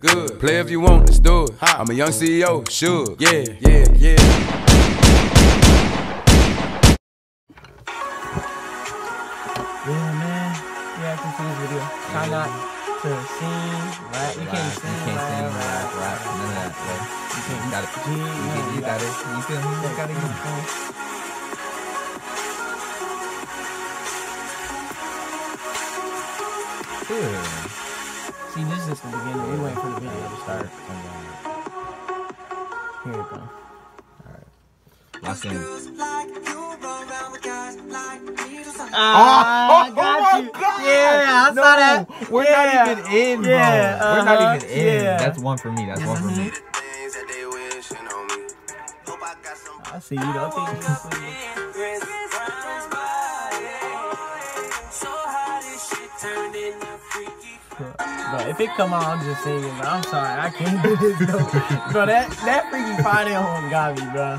Good. Play if you want, let's do it. I'm a young CEO, sure. Yeah, yeah, yeah. Yeah, man. Reacting to this video. Try not to sing, rap. You can't Rap, sing, you can't sing, rap, rap, rap. rap, none of that, bro. You can't. You got it. You, yeah, get- you got it. You feel me? You got it. Good. See, this is the beginning. We waiting for the video to start. Here it goes. Lock in. Ah, I got you. Yeah, I saw that. We're Yeah. not even in, bro. Yeah, We're uh-huh, not even in. yeah. That's one for me. That's one for me. I see you. Don't think you if it come on, I'm just singing. Bro. I'm sorry, I can't do this though. bro, that that freaky Friday home got me, bro.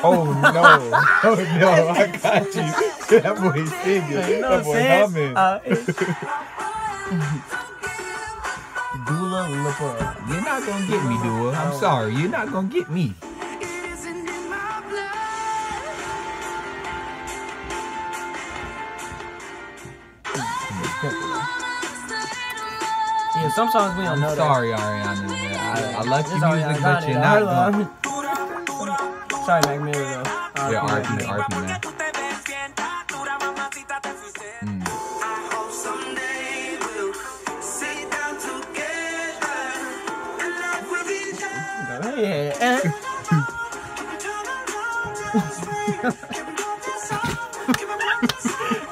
Oh no! Oh no! I got you. That boy singing. Ain't no that boy sense. humming. Uh, it's- Dua Lipa. You're not gonna get me, Dua. I'm sorry. You're not gonna get me. Yeah, some songs we don't I'm know. sorry, Ariana. man. I, I like your music, done but you're not heard Sorry, Mac Miller though. Yeah, R.I.P. RP, Mac man. Mm. Go ahead.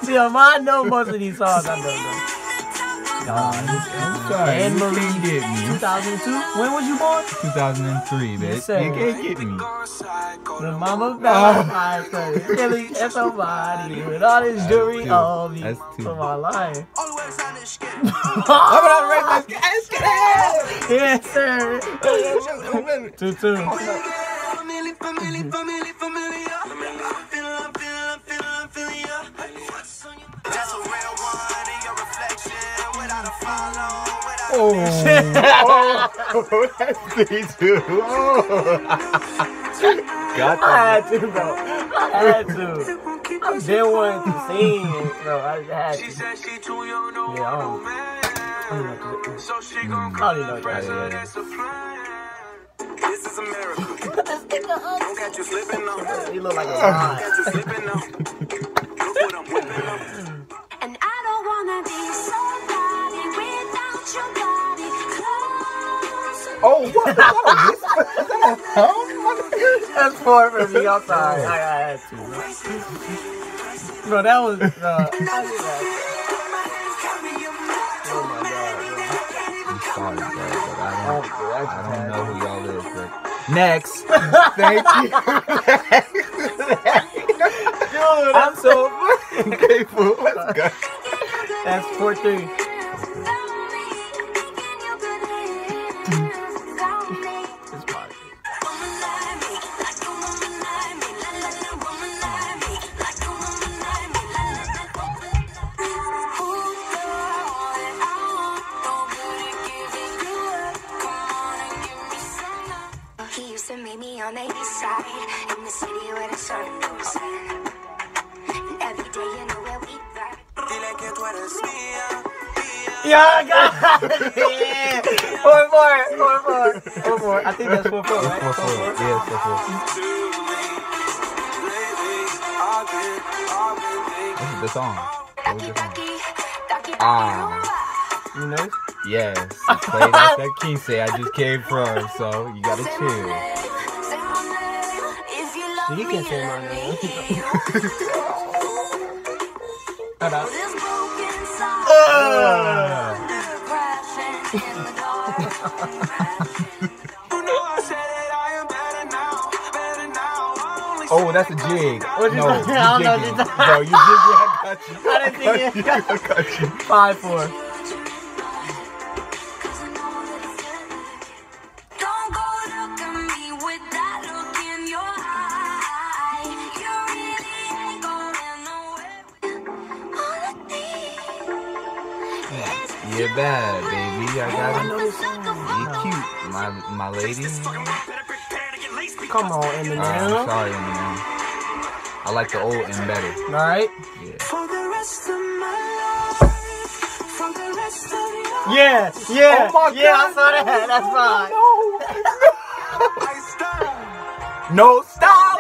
See, I know most of these songs. I don't know. I'm sorry. Anne you Marie. can't get me. 2002. When was you born? 2003, bitch. sir. You can't get me. The mama ah. died. I said, really, at somebody with all this jewelry on me. That's two. For my life. I'm gonna write my let's get it. Yes, sir. Two, two. Oh, that's me too. Got I had to, bro. I had to. I didn't want to sing it, bro. I had to. Yeah, I don't, I don't know So she gon' I don't even know what pressure that that's supplying. This is America. Don't catch you slipping now. is. He look like a Don't lie. catch you slipping now. Look what I'm whipping now. And I don't wanna be somebody Oh, what? what? That's four for me. I'm sorry. I, I had to. Bro, that was. Uh, that. Oh my god, I'm sorry, bro, but I don't, Oh, I don't know who y'all is, but next. Thank you. Dude, I'm so. fucking grateful. Let's. That's 4 3. Yeah, I got it. Yeah. Four, four, four, four, four, four. I think that's four, four, right? Four, four. Yeah, four, four. To me. Lately, I've been, I've been thinking. This is the song. What was the song? Ah. You know? Yes. You played like that Quince I just came from, so you gotta chill. You can say my name. Hold up. You know I said that I am better now, better now. I only Oh, that's a jig. What no, talking- I don't know you what jigging. you Bro, you jigging. I got you. I didn't think it. I got you. Five, four. Nowhere. All of these You're bad, baby. I got I know it. this song. You cute, my my lady. Come on, Uh, I'm sorry, Eminem. I like the old M better. All right. Yeah. For the rest of my life, for the rest of your Yeah, yeah, Oh my yeah. I saw that. That's fine. lifestyle. No style.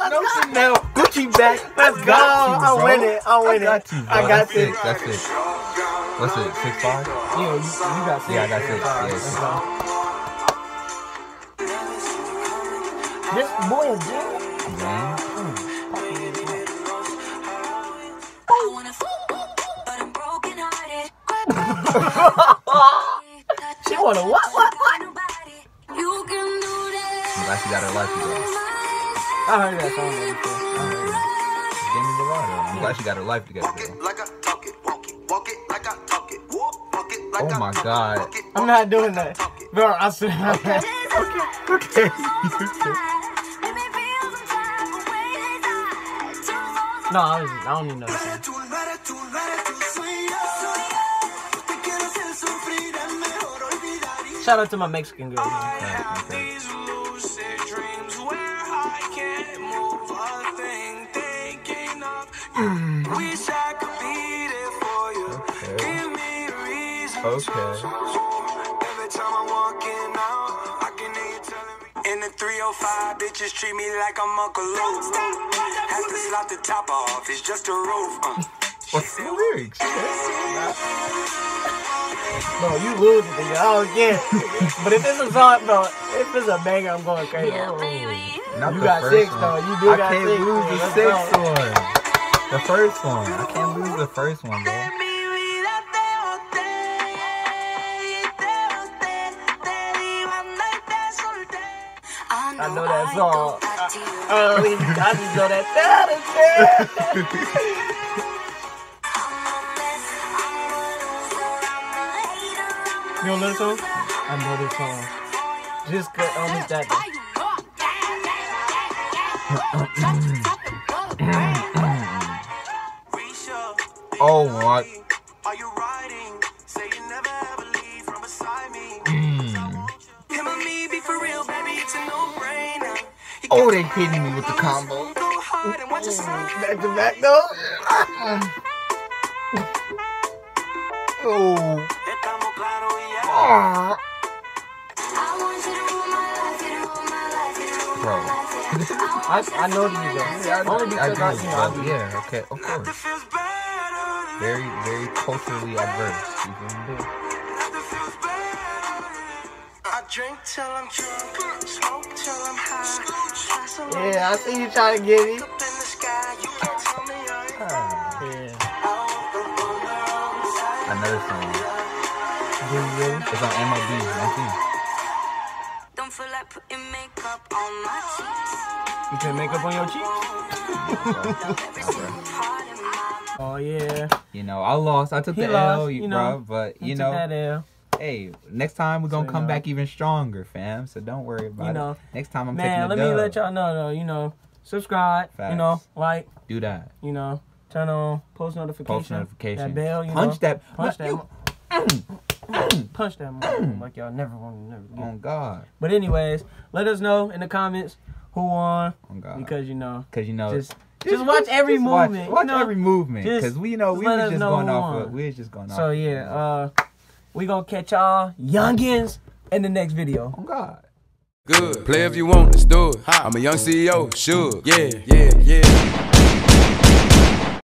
Let's No go. Chanel. Gucci bag. Let's go. I win it. I win I it. got you. I bro. got That's this. it. That's it. What's it? Six five? Yeah, you, you got six. Yeah, I got six. Yeah, Let's six. This boy is good. Man. I wanna fuck, but I'm broken hearted. She wanna what, what, what? You can do I'm glad she got her life together. I heard that song before. I heard it. Demi Lovato. I'm glad she got her life together. Walk Oh my God. I'm not doing that. Bro, I said okay. Okay. No, I, was, I don't need no song. Tú no eres, tú no eres, tú soy yo. Te quiero hacer sufrir, es mejor olvidar y Shout out to my Mexican girl. Me. In the 305, bitches treat me like I'm Uncle Luke. Have to slot the top off, it's just a roof. Uh. What's the lyrics? Bro, you lose it, nigga. I don't but if it's a song, bro, if it's a banger, I'm going crazy. Not You the got first six, one. though. You do I got can't lose the Let's sixth one. The first one. I can't lose the first one, bro. I know that song. Oh, oh I just know that. You don't know the song? I know the song. Just cut on this that. Oh my. Oh, got they to hitting me with the combo. Go hard and watch yourself. Back to back though. Oh. Estamos claros y ya. Ah. Bro. I, I know these though. Only I because do, I, you know, I but do. yeah, okay, of It course. feels better. Very, very culturally adverse. You feel me? Drink till I'm drunk, smoke till I'm high. Fly so low Yeah, I see you trying to get me. up in the sky, you can't tell me oh, I ain't Yeah. Another song. Do you really? It's on MLB 19. Don't feel like putting makeup on my cheeks. You can make up on your cheeks? Heart Oh yeah. You know, I lost. I took He the lost, L, you you know. bro. But He you took that know, L. hey, next time we're gonna So, come know. back even stronger, fam. So don't worry about You know, it. Next time I'm Man, let taking me let y'all know though, you know, subscribe, you know, like, Do that. you know, turn on post notification. Post notification. That bell, you Punch know. that. Punch that. you- punch that like y'all never want to never Oh get. God. But anyways, let us know in the comments who won Oh God. because you know, Cause you know. just just watch every watch- movement. Watch, you know? every movement. Cause we know just we let was just know going off. Of, we was just going off. So of- yeah, uh, we gonna catch y'all youngins in the next video. Oh God. Good. Play if you want, let's do it. I'm a young CEO, sure. Yeah, yeah, yeah.